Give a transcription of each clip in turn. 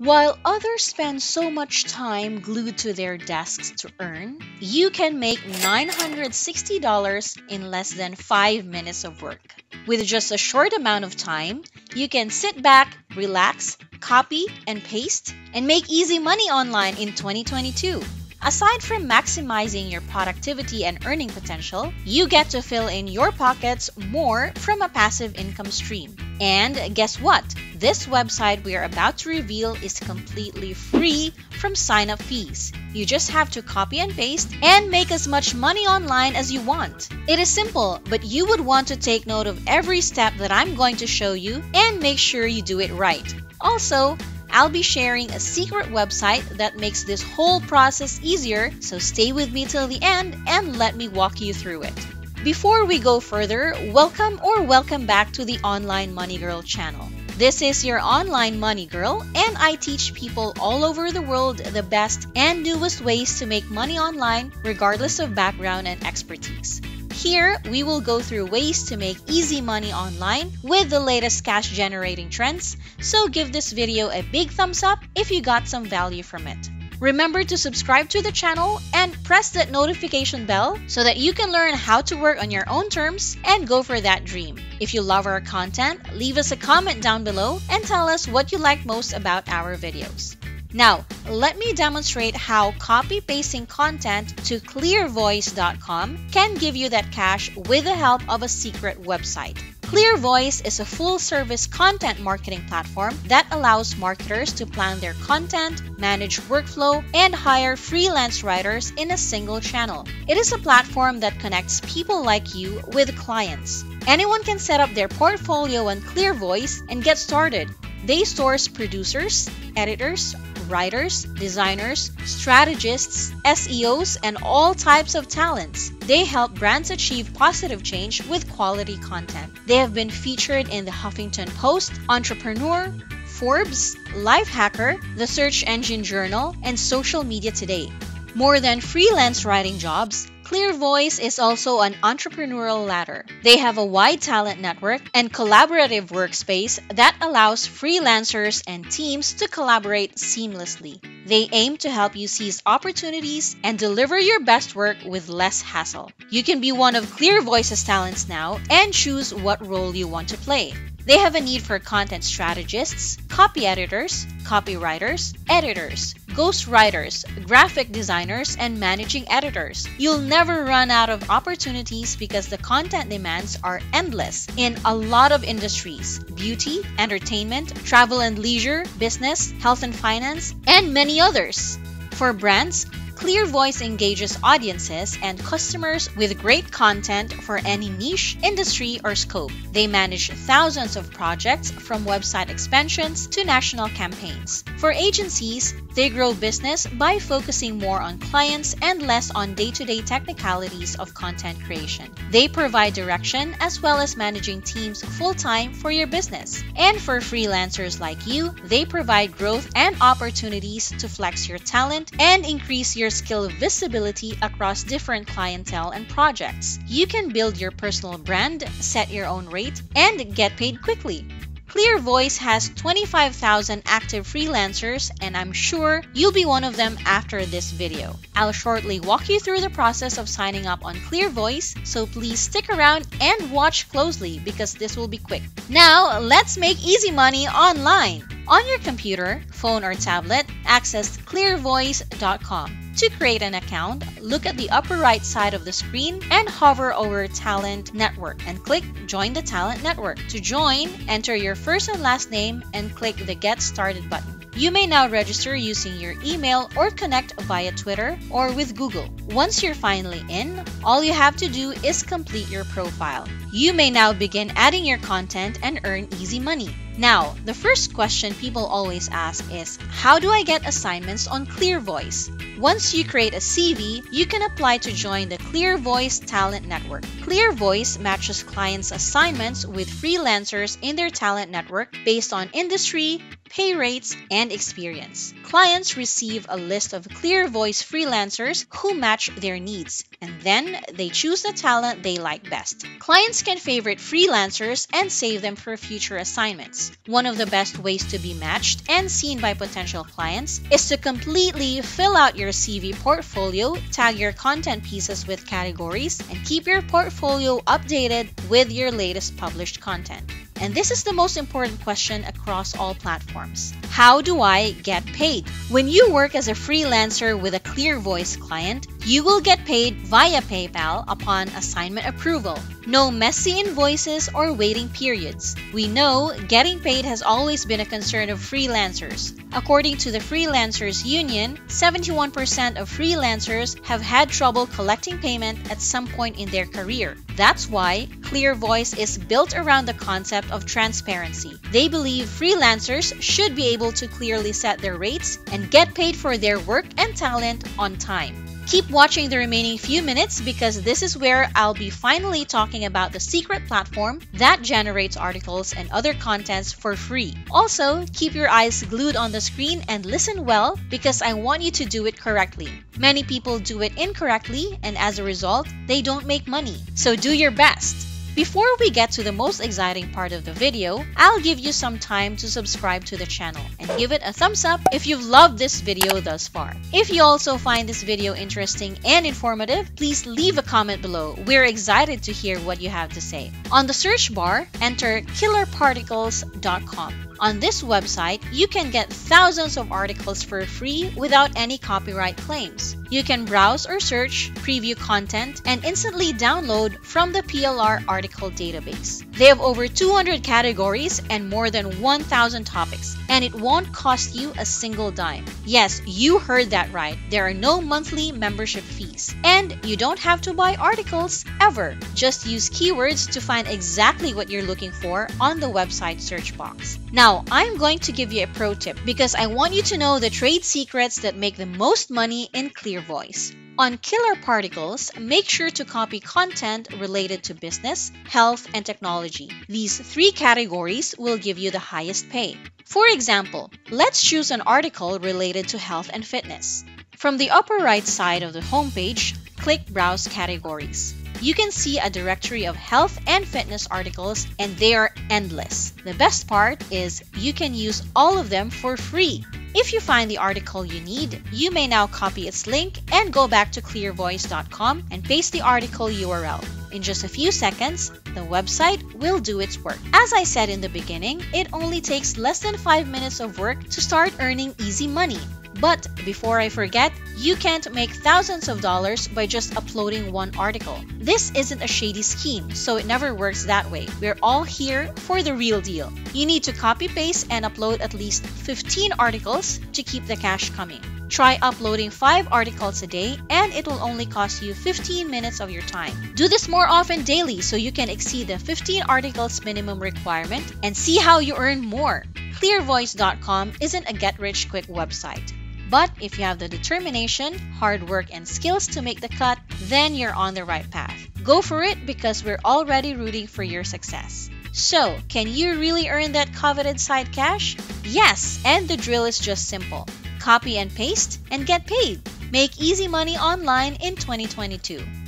While others spend so much time glued to their desks to earn, you can make $960 in less than 5 minutes of work. With just a short amount of time, you can sit back, relax, copy, and paste, and make easy money online in 2022. Aside from maximizing your productivity and earning potential, you get to fill in your pockets more from a passive income stream. And guess what? This website we are about to reveal is completely free from sign up fees. You just have to copy and paste and make as much money online as you want. It is simple, but you would want to take note of every step that I'm going to show you and make sure you do it right. Also, I'll be sharing a secret website that makes this whole process easier, so stay with me till the end and let me walk you through it. Before we go further, welcome or welcome back to the Online Money Girl channel. This is your online money girl, and I teach people all over the world the best and newest ways to make money online, regardless of background and expertise. Here, we will go through ways to make easy money online with the latest cash generating trends, so give this video a big thumbs up if you got some value from it. Remember to subscribe to the channel and press that notification bell so that you can learn how to work on your own terms and go for that dream. If you love our content, leave us a comment down below and tell us what you like most about our videos. Now, let me demonstrate how copy pasting content to clearvoice.com can give you that cash with the help of a secret website. ClearVoice is a full service content marketing platform that allows marketers to plan their content, manage workflow, and hire freelance writers in a single channel. It is a platform that connects people like you with clients. Anyone can set up their portfolio on ClearVoice and get started. They source producers, editors, writers, designers, strategists, SEOs, and all types of talents. They help brands achieve positive change with quality content. They have been featured in the Huffington Post, Entrepreneur, Forbes, Lifehacker, the Search Engine Journal, and Social Media Today. More than freelance writing jobs, ClearVoice is also an entrepreneurial ladder. They have a wide talent network and collaborative workspace that allows freelancers and teams to collaborate seamlessly. They aim to help you seize opportunities and deliver your best work with less hassle. You can be one of ClearVoice's talents now and choose what role you want to play. They have a need for content strategists, copy editors, copywriters, editors, ghostwriters, graphic designers, and managing editors. You'll never run out of opportunities because the content demands are endless in a lot of industries beauty, entertainment, travel and leisure, business, health and finance, and many others. For brands, ClearVoice engages audiences and customers with great content for any niche, industry, or scope. They manage thousands of projects from website expansions to national campaigns. For agencies, they grow business by focusing more on clients and less on day to day technicalities of content creation. They provide direction as well as managing teams full time for your business. And for freelancers like you, they provide growth and opportunities to flex your talent and increase your skill visibility across different clientele and projects. You can build your personal brand, set your own rate, and get paid quickly. ClearVoice has 25,000 active freelancers, and I'm sure you'll be one of them after this video. I'll shortly walk you through the process of signing up on ClearVoice, so please stick around and watch closely because this will be quick. Now, let's make easy money online. On your computer, phone, or tablet, access clearvoice.com. To create an account, look at the upper right side of the screen and hover over Talent Network and click Join the Talent Network. To join, enter your first and last name and click the Get Started button. You may now register using your email or connect via Twitter or with Google. Once you're finally in, all you have to do is complete your profile. You may now begin adding your content and earn easy money. Now, the first question people always ask is How do I get assignments on ClearVoice? Once you create a CV, you can apply to join the ClearVoice Talent Network. ClearVoice matches clients' assignments with freelancers in their talent network based on industry, pay rates, and experience. Clients receive a list of ClearVoice freelancers who match their needs, and then they choose the talent they like best. Clients can favorite freelancers and save them for future assignments. One of the best ways to be matched and seen by potential clients is to completely fill out your CV portfolio, tag your content pieces with categories, and keep your portfolio updated with your latest published content. And this is the most important question across all platforms. How do I get paid? When you work as a freelancer with a ClearVoice client, you will get paid via PayPal upon assignment approval. No messy invoices or waiting periods. We know getting paid has always been a concern of freelancers. According to the Freelancers Union, 71% of freelancers have had trouble collecting payment at some point in their career. That's why ClearVoice is built around the concept of transparency. They believe freelancers should be able to clearly set their rates and get paid for their work and talent on time. Keep watching the remaining few minutes because this is where I'll be finally talking about the secret platform that generates articles and other contents for free. Also, keep your eyes glued on the screen and listen well because I want you to do it correctly. Many people do it incorrectly and as a result, they don't make money. So do your best. Before we get to the most exciting part of the video, I'll give you some time to subscribe to the channel and give it a thumbs up if you've loved this video thus far. If you also find this video interesting and informative, please leave a comment below. We're excited to hear what you have to say. On the search bar, enter killerparticles.com. On this website, you can get thousands of articles for free without any copyright claims. You can browse or search, preview content, and instantly download from the PLR article database. They have over 200 categories and more than 1,000 topics, and it won't cost you a single dime. Yes, you heard that right. There are no monthly membership fees. And you don't have to buy articles ever. Just use keywords to find exactly what you're looking for on the website search box. Now, I'm going to give you a pro tip because I want you to know the trade secrets that make the most money in ClearVoice. On Killer Particles, make sure to copy content related to business, health, and technology. These three categories will give you the highest pay. For example, let's choose an article related to health and fitness. From the upper right side of the homepage, click Browse Categories. You can see a directory of health and fitness articles and they are endless. The best part is you can use all of them for free. If you find the article you need, you may now copy its link and go back to clearvoice.com and paste the article URL. In just a few seconds, the website will do its work. As I said in the beginning, it only takes less than 5 minutes of work to start earning easy money. But before I forget, you can't make thousands of dollars by just uploading one article. This isn't a shady scheme, so it never works that way. We're all here for the real deal. You need to copy paste and upload at least 15 articles to keep the cash coming. Try uploading 5 articles a day and it will only cost you 15 minutes of your time. Do this more often daily so you can exceed the 15 articles minimum requirement and see how you earn more. Clearvoice.com isn't a get rich quick website. But if you have the determination, hard work, and skills to make the cut, then you're on the right path. Go for it because we're already rooting for your success. So, can you really earn that coveted side cash? Yes, and the drill is just simple copy and paste and get paid. Make easy money online in 2022.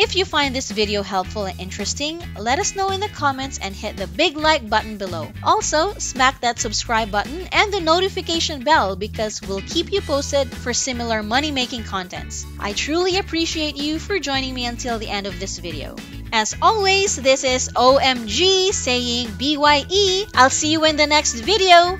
If you find this video helpful and interesting, let us know in the comments and hit the big like button below. Also, smack that subscribe button and the notification bell because we'll keep you posted for similar money-making contents. I truly appreciate you for joining me until the end of this video. As always, this is OMG saying BYE. I'll see you in the next video.